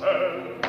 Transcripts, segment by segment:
Hashem.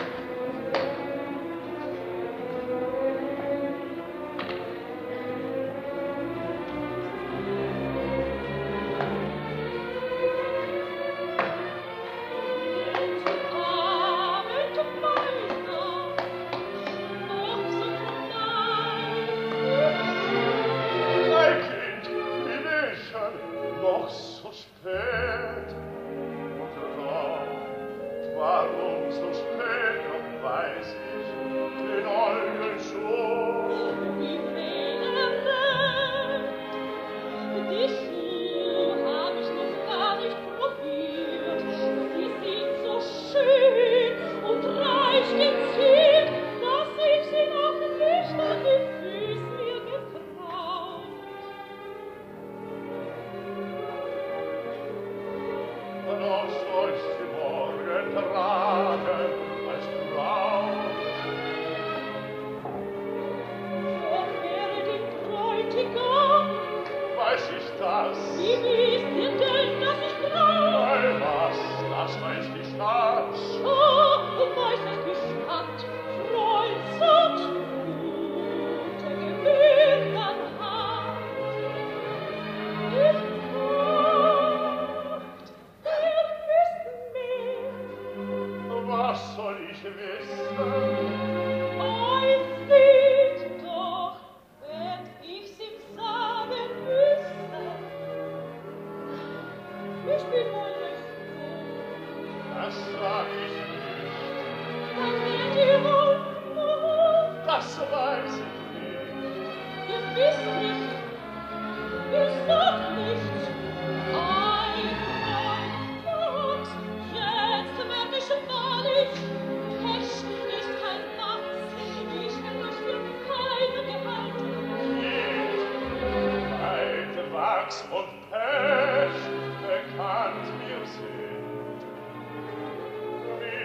morgen tragen Das weiß ich nicht. Das weiß ich nicht.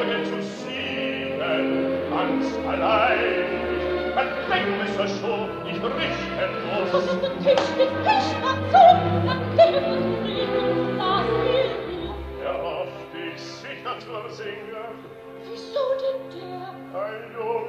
Auge zu sehen, ganz allein. Bedängnisser schon, ich richten muss. Was ist denn Tisch, mit Tisch, am Zug, am Telefon, das Leben? Er hofft, ich sicher zu singen. Wieso denn der? Ein Jung,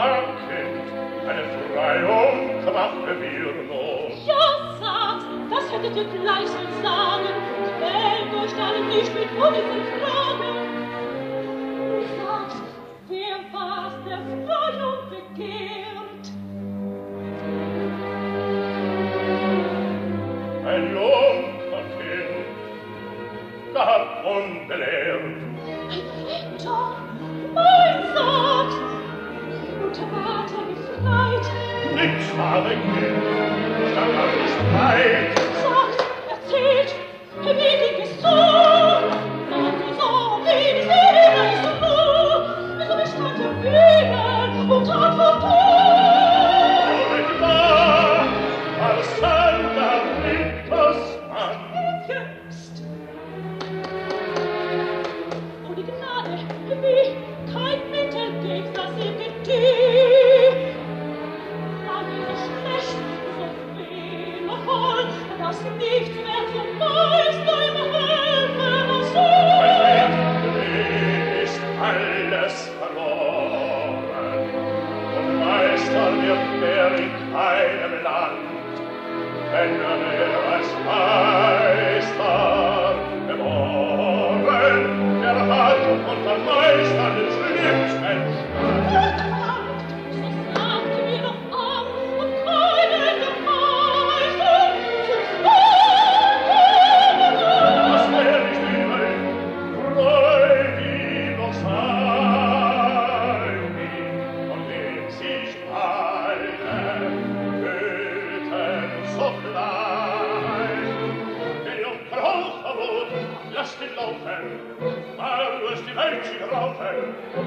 Gedanken eine Freiung krampfe mir los. Ja, sagt, das hättet ihr gleich sollen sagen, und wählt euch dann nicht mit Wunden und Kraft.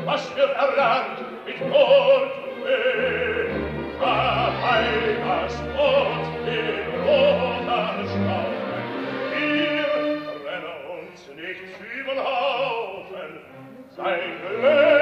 was mir mit Gold und Weh. Dabei das Wort in roter Staub. Wir brennen uns nicht überlaufen, sein Glück